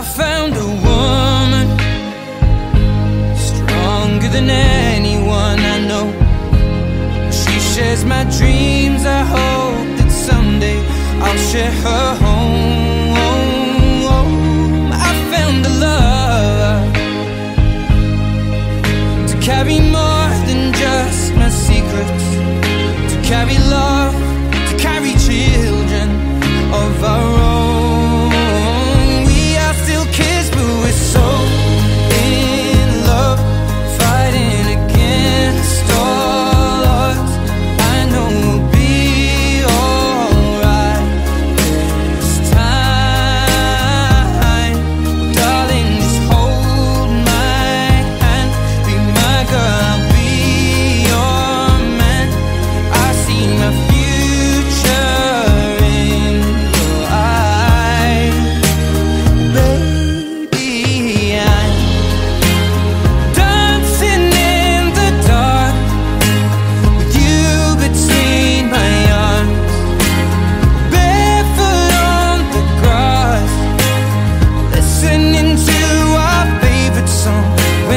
I found a woman stronger than anyone I know. She shares my dreams. I hope that someday I'll share her home. I found a love to carry more